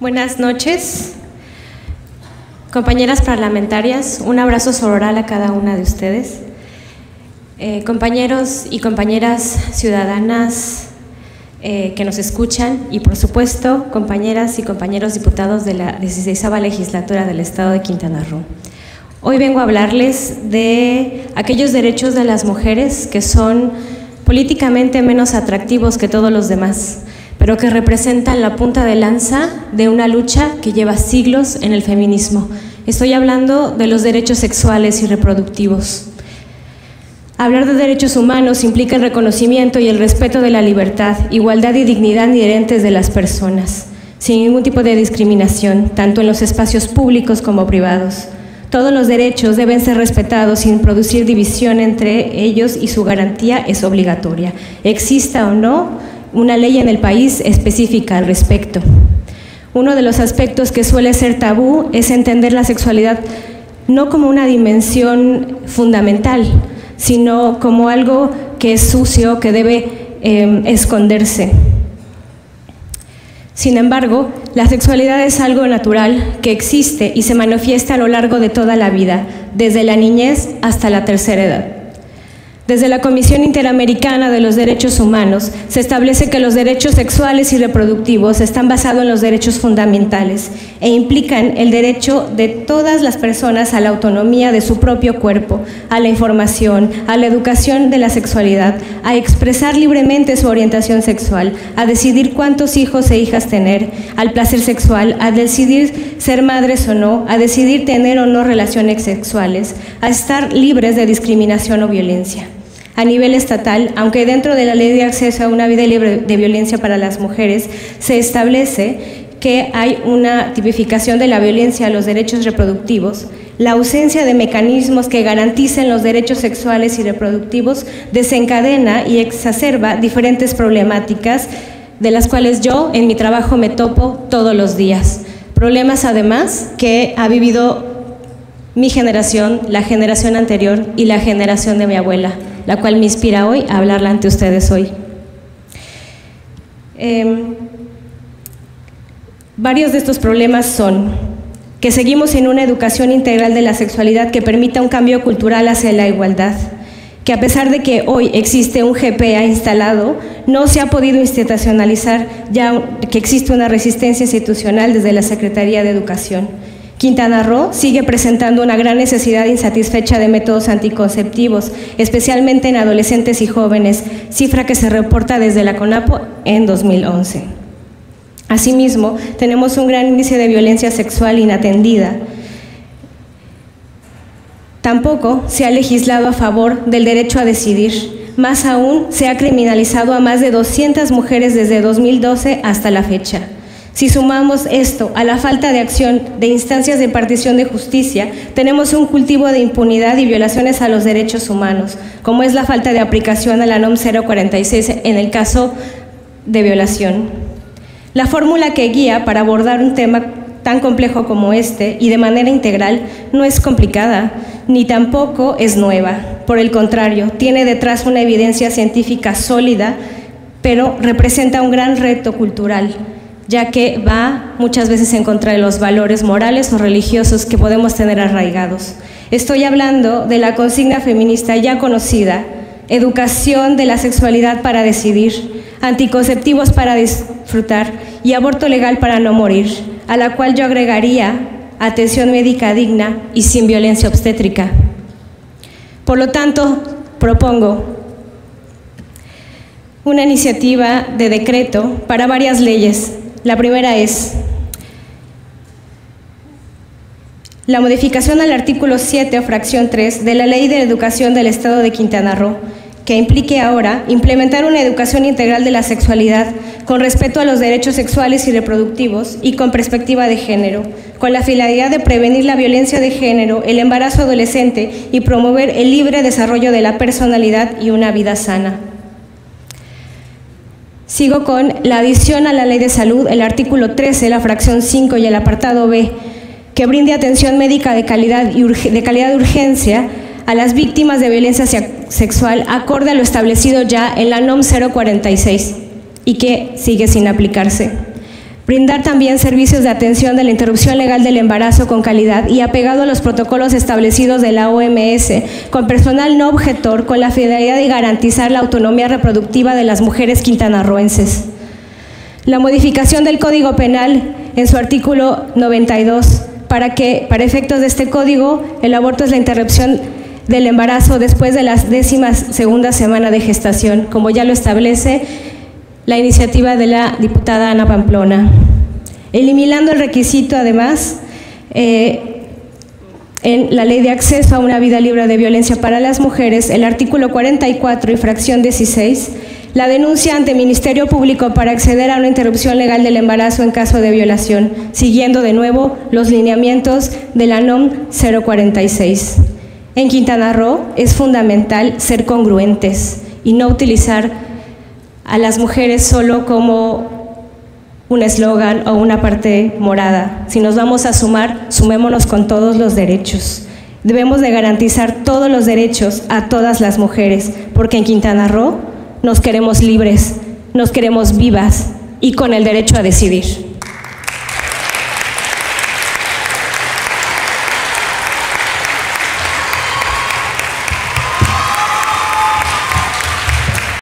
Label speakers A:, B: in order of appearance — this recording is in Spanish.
A: Buenas noches, compañeras parlamentarias, un abrazo sororal a cada una de ustedes. Eh, compañeros y compañeras ciudadanas eh, que nos escuchan y por supuesto compañeras y compañeros diputados de la 16 legislatura del Estado de Quintana Roo. Hoy vengo a hablarles de aquellos derechos de las mujeres que son políticamente menos atractivos que todos los demás, pero que representan la punta de lanza de una lucha que lleva siglos en el feminismo. Estoy hablando de los derechos sexuales y reproductivos. Hablar de derechos humanos implica el reconocimiento y el respeto de la libertad, igualdad y dignidad inherentes de las personas, sin ningún tipo de discriminación, tanto en los espacios públicos como privados. Todos los derechos deben ser respetados sin producir división entre ellos y su garantía es obligatoria, exista o no una ley en el país específica al respecto. Uno de los aspectos que suele ser tabú es entender la sexualidad no como una dimensión fundamental, sino como algo que es sucio, que debe em, esconderse. Sin embargo, la sexualidad es algo natural que existe y se manifiesta a lo largo de toda la vida, desde la niñez hasta la tercera edad. Desde la Comisión Interamericana de los Derechos Humanos se establece que los derechos sexuales y reproductivos están basados en los derechos fundamentales e implican el derecho de todas las personas a la autonomía de su propio cuerpo, a la información, a la educación de la sexualidad, a expresar libremente su orientación sexual, a decidir cuántos hijos e hijas tener, al placer sexual, a decidir ser madres o no, a decidir tener o no relaciones sexuales, a estar libres de discriminación o violencia a nivel estatal, aunque dentro de la ley de acceso a una vida libre de violencia para las mujeres se establece que hay una tipificación de la violencia a los derechos reproductivos, la ausencia de mecanismos que garanticen los derechos sexuales y reproductivos desencadena y exacerba diferentes problemáticas de las cuales yo en mi trabajo me topo todos los días. Problemas además que ha vivido mi generación, la generación anterior y la generación de mi abuela la cual me inspira hoy a hablarla ante ustedes hoy. Em, varios de estos problemas son que seguimos en una educación integral de la sexualidad que permita un cambio cultural hacia la igualdad, que a pesar de que hoy existe un GPA instalado, no se ha podido institucionalizar ya que existe una resistencia institucional desde la Secretaría de Educación Quintana Roo sigue presentando una gran necesidad insatisfecha de métodos anticonceptivos, especialmente en adolescentes y jóvenes, cifra que se reporta desde la CONAPO en 2011. Asimismo, tenemos un gran índice de violencia sexual inatendida. Tampoco se ha legislado a favor del derecho a decidir. Más aún, se ha criminalizado a más de 200 mujeres desde 2012 hasta la fecha. Si sumamos esto a la falta de acción de instancias de partición de justicia, tenemos un cultivo de impunidad y violaciones a los derechos humanos, como es la falta de aplicación a la NOM 046 en el caso de violación. La fórmula que guía para abordar un tema tan complejo como este y de manera integral no es complicada, ni tampoco es nueva. Por el contrario, tiene detrás una evidencia científica sólida, pero representa un gran reto cultural ya que va muchas veces en contra de los valores morales o religiosos que podemos tener arraigados. Estoy hablando de la consigna feminista ya conocida, educación de la sexualidad para decidir, anticonceptivos para disfrutar y aborto legal para no morir, a la cual yo agregaría atención médica digna y sin violencia obstétrica. Por lo tanto, propongo una iniciativa de decreto para varias leyes la primera es la modificación al artículo 7 o fracción 3 de la Ley de Educación del Estado de Quintana Roo, que implique ahora implementar una educación integral de la sexualidad con respeto a los derechos sexuales y reproductivos y con perspectiva de género, con la finalidad de prevenir la violencia de género, el embarazo adolescente y promover el libre desarrollo de la personalidad y una vida sana. Sigo con la adición a la Ley de Salud, el artículo 13, la fracción 5 y el apartado B, que brinde atención médica de calidad, y de, calidad de urgencia a las víctimas de violencia sexual acorde a lo establecido ya en la NOM 046 y que sigue sin aplicarse. Brindar también servicios de atención de la interrupción legal del embarazo con calidad y apegado a los protocolos establecidos de la OMS, con personal no objetor, con la finalidad de garantizar la autonomía reproductiva de las mujeres quintanarroenses. La modificación del Código Penal en su artículo 92 para que, para efectos de este código, el aborto es la interrupción del embarazo después de la décima segunda semana de gestación, como ya lo establece la iniciativa de la diputada Ana Pamplona. Eliminando el requisito, además, eh, en la Ley de Acceso a una Vida Libre de Violencia para las Mujeres, el artículo 44 y fracción 16, la denuncia ante Ministerio Público para acceder a una interrupción legal del embarazo en caso de violación, siguiendo de nuevo los lineamientos de la NOM 046. En Quintana Roo es fundamental ser congruentes y no utilizar a las mujeres solo como un eslogan o una parte morada. Si nos vamos a sumar, sumémonos con todos los derechos. Debemos de garantizar todos los derechos a todas las mujeres, porque en Quintana Roo nos queremos libres, nos queremos vivas y con el derecho a decidir.